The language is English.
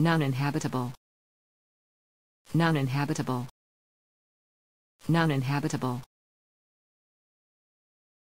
Non-inhabitable. Non-inhabitable. Non-inhabitable.